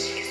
She is